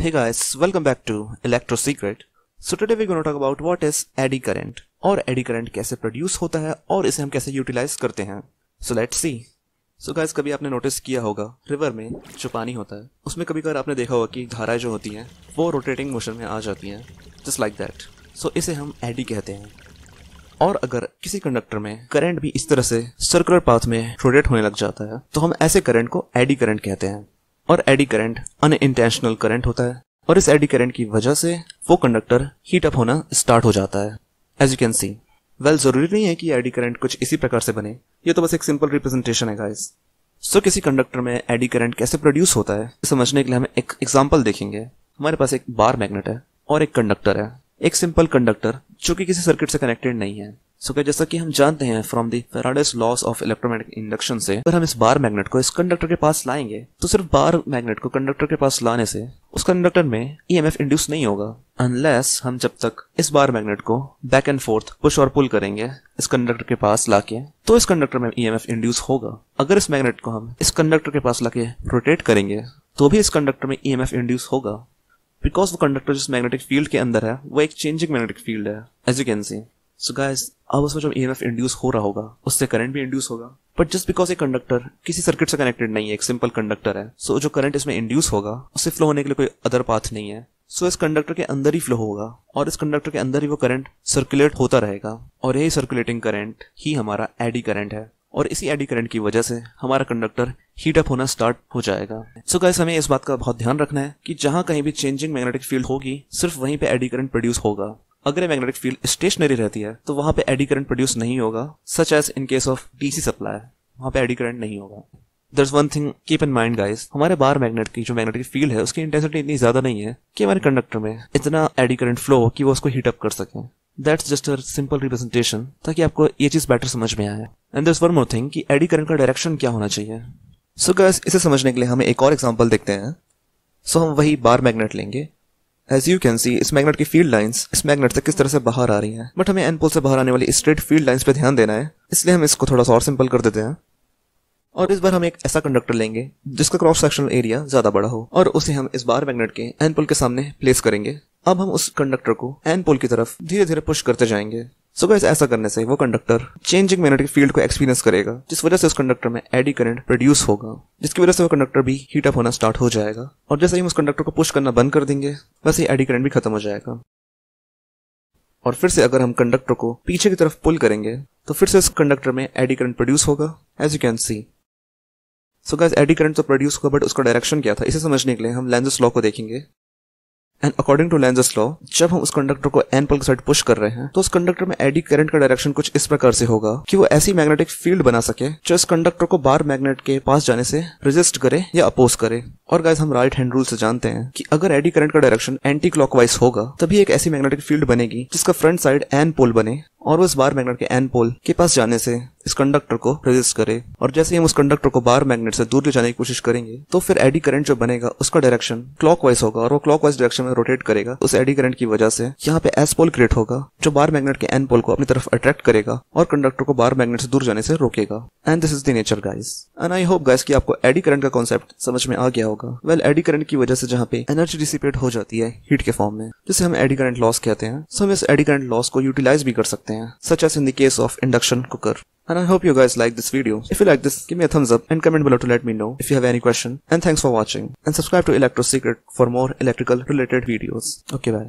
Hey guys, welcome back to Electro Secret. So today we're going to talk about what is eddy current और eddy current कैसे produce होता है और इसे हम कैसे यूटिलाइज करते हैं। So let's see so guys कभी आपने नोटिस किया होगा रिवर में जो पानी होता है उसमें कभी कभार आपने देखा होगा कि धाराएँ जो होती हैं वो रोटेटिंग मोशन में आ जाती हैं जस्ट लाइक दैट सो इसे हम एडी कहते हैं। और अगर किसी कंडक्टर में करंट भी इस तरह से सर्कुलर पाथ में रोटेट होने लग जाता है तो हम ऐसे करंट को एडी करंट कहते हैं। और एडी करंट अनइंटेंशनल करंट होता है। और इस एडी करंट की वजह से वो कंडक्टर हीट अप होना स्टार्ट हो जाता है। As you can see well ज़रूरी नहीं है कि एडी करंट कुछ इसी प्रकार से बने। ये तो बस एक सिंपल रिप्रेजेंटेशन है गाइस सो so, किसी कंडक्टर में एडी करंट कैसे प्रोड्यूस होता है समझने के लिए हम एक एग्ज़ाम्पल देखेंगे। हमारे पास एक बार मैग्नेट है और एक कंडक्टर है। एक सिंपल कंडक्टर जो कि किसी सर्किट से कनेक्टेड नहीं है। सो क्या जैसा कि हम जानते हैं from the Faraday's laws of electromagnetic induction से, अगर हम इस बार मैग्नेट को इस कंडक्टर के पास लाएँगे तो सिर्फ़ बार मैग्नेट को कंडक्टर के पास लाने से, उस कंडक्टर में ईएमएफ e इंड्यूस नहीं होगा अनलेस हम जब तक इस बार मैग्नेट को बैक एंड फोर्थ पुश और पुल करेंगे, इस कंडक्टर के पास लाके तो इस कंडक्टर में ईएमएफ e इंड्यूस होगा। अगर इस मैग्नेट को हम इस कंडक्टर के पास लाके रोटेट करेंगे तो भी इस कंडक्टर में ईएमएफ e इंड्यूस होगा। बिकॉज़ वो कंडक्टर जिस मैग्नेटिक फ़ील्ड के अंदर है, वो एक चेंजिंग मैग्नेटिक फ़ील्ड है as you can see so guys अब उसमें जो ईएमएफ इंड्यूस हो रहा होगा, उससे करंट भी इंड्यूस होगा। But just because a conductor किसी सर्किट से कनेक्टेड नहीं है, एक सिंपल कंडक्टर है सो so जो करंट इसमें इंड्यूस होगा, उससे फ्लो होने के लिए कोई अदर पाथ नहीं है। सो so इस कंडक्टर के अंदर ही फ्लो होगा, और इस कंडक्टर के अंदर ही वो करंट सर्कुलेट होता रहेगा, और यही सर्कुलेटिंग करंट ही हमारा एडी करंट है। और इसी एडी करंट की वजह से हमारा कंडक्टर हीट अप होना स्टार्ट हो जाएगा। सो so गाइस हमें इस बात का बहुत ध्यान रखना है कि जहाँ कहीं भी चेंजिंग मैग्नेटिक फ़ील्ड होगी, सिर्फ़ वहीं पे एडी करंट प्रोड्यूस होगा। अगर मैग्नेटिक फ़ील्ड स्टेशनरी रहती है तो वहाँ पे एडी करंट प्रोड्यूस नहीं होगा such as in case of DC supply वहाँ पे एडी करंट नहीं होगा। There's one thing keep in mind guys हमारे बार मैग्नेट की जो मैग्नेटिक फ़ील्ड है, उसकी इंटेंसिटी इतनी ज़्यादा नहीं है कि हमारे कंडक्टर में इतना एडी करंट फ्लो कि वो उसको हीट अप कर सके। That's just a simple representation ताकि आपको ये चीज़ बेटर समझ में आए। And there's one more thing कि एडी करंट का डायरेक्शन क्या होना चाहिए। सो so गाइस इसे समझने के लिए हमें एक और एग्जांपल देखते हैं। सो so हम वही बार मैग्नेट लेंगे। एज यू कैन सी इस मैग्नेट की फ़ील्ड लाइंस इस मैग्नेट से किस तरह से बाहर आ रही हैं? बट हमें एनपोल से बाहर आने वाली स्ट्रेट फ़ील्ड लाइंस पे ध्यान देना है। इसलिए हम इसको थोड़ा सा और सिंपल कर देते हैं। और इस बार हम एक ऐसा कंडक्टर लेंगे, जिसका क्रॉस सेक्शनल एरिया ज़्यादा बड़ा हो। और उसे हम इस बार मैग्नेट के एनपोल के सामने प्लेस करेंगे। अब हम उस कंडक्टर को एनपोल की तरफ़ धीरे धीरे पुश करते जाएँगे। सो so ऐसा करने से वो कंडक्टर चेंजिंग मैग्नेटिक फ़ील्ड को एक्सपीरियंस करेगा, जिस वजह से उस कंडक्टर में एडी करंट प्रोड्यूस होगा, जिसकी वजह से वो कंडक्टर भी हीट अप होना स्टार्ट हो जाएगा, और जैसे ही हम उस कंडक्टर को पुश करना बंद कर देंगे, वैसे ही एडी करंट भी खत्म हो जाएगा। और फिर से अगर हम कंडक्टर को पीछे की तरफ़ पुल करेंगे तो फिर से इस कंडक्टर में एडी करंट प्रोड्यूस होगा as you can see so guys eddy current तो प्रोड्यूस होगा बट उसका डायरेक्शन क्या था, इसे समझने के लिए हम लेंजेस लॉ को देखेंगे। And according to Lenz's law जब हम उस कंडक्टर को एन पल के साइड पुश कर रहे हैं तो उस कंडक्टर में एडी करंट का डायरेक्शन कुछ इस प्रकार से होगा कि वो ऐसी मैग्नेटिक फ़ील्ड बना सके जो इस कंडक्टर को बार मैग्नेट के पास जाने से रेजिस्ट करे या अपोज करे। और गाइस हम राइट हैंड रूल से जानते हैं कि अगर एडी करंट का डायरेक्शन एंटी क्लॉकवाइज होगा, तभी एक ऐसी मैग्नेटिक फ़ील्ड बनेगी जिसका फ्रंट साइड एन पोल बने। और उस बार मैग्नेट के एन पोल के पास जाने से इस कंडक्टर को रेजिस्ट करे। और जैसे ही हम उस कंडक्टर को बार मैग्नेट से दूर ले जाने की कोशिश करेंगे तो फिर एडी करंट जो बनेगा, उसका डायरेक्शन क्लॉकवाइज होगा और वो क्लॉकवाइज डायरेक्शन में रोटेट करेगा। उस एडी करंट की वजह से यहाँ पे एस पोल क्रिएट होगा, जो बार मैग्नेट के एन पोल को अपनी तरफ़ अट्रैक्ट करेगा और कंडक्टर को बार मैग्नेट से दूर जाने से रोकेगा। And this is the nature guys and I hope guys कि आपको एडी करंट का कॉन्सेप्ट समझ में आ गया होगा वेल एडी करंट की वजह से जहाँ पे एनर्जी डिसिपेट हो जाती है हीट के फॉर्म में जिसे हम एडी करंट लॉस कहते हैं सो हम इस एडी करंट लॉस को यूटिलाइज भी कर सकते हैं such as in the case of induction cooker. And I hope you guys like this video. If you like this, give me a thumbs up and comment below to let me know if you have any question. And thanks for watching. And subscribe to Electro Secret for more electrical related videos. Okay, bye.